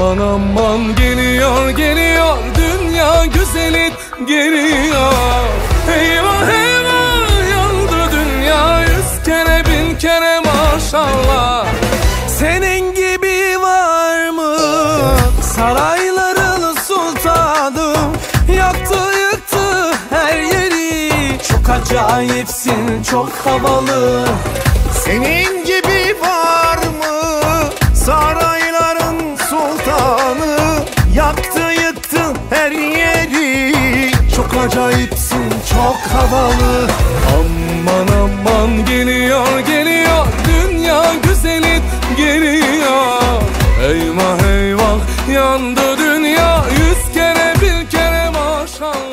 Aman aman geliyor geliyor. Dünya güzeli geliyor. Eyvah eyvah. Yandı dünya. Yüz kere bin kere maşallah. Senin gibi var mı? Sarayların sultanı. Yaktı yıktı her yeri. Çok acayipsin çok havalı. Senin gibi acayipsin çok havalı. Aman aman geliyor geliyor. Dünya güzeli geliyor. Eyvah eyvah yandı dünya. Yüz kere bir kere maşallah.